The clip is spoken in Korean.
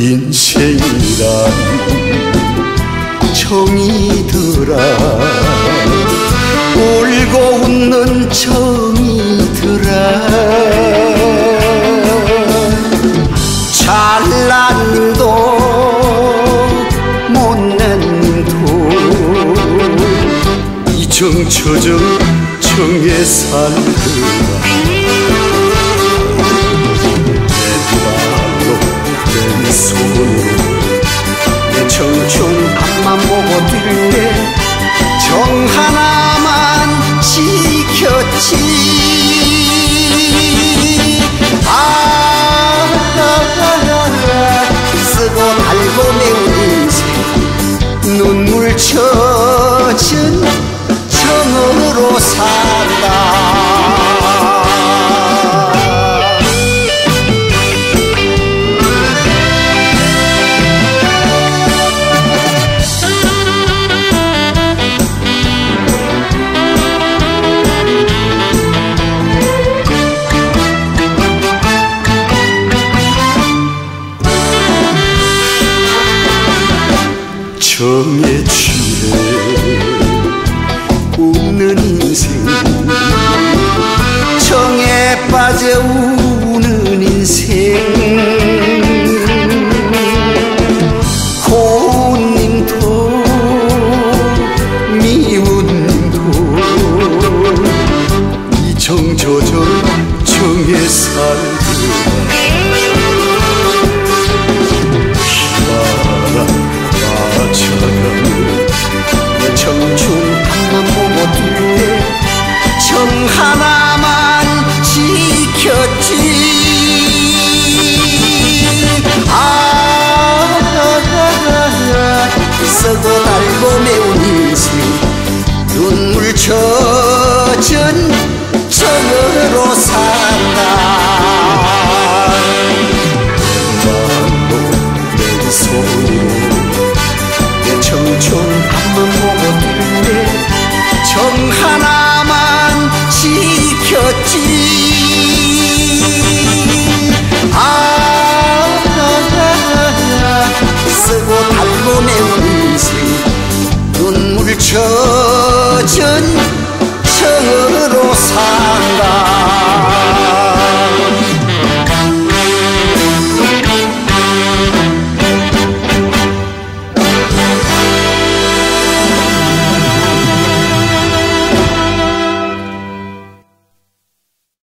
인생이란 정이더라. 울고 웃는 정이더라. 잘난 님도 못난 님도 이정처정 정에 살더라 달고 매운 인생 눈물 젖은 정으로 산다 정에 취해 웃는 인생. 정에 빠져 우는 인생. 고운 님도 미운 님도 이정저정 정에 살더 하나만 지켰지. 아 썩어 달고 매운 인생 눈물 젖은 적으로 산다 나도 내 소리 내 청춘 한번 쓰고 달고 내 운세 눈물처럼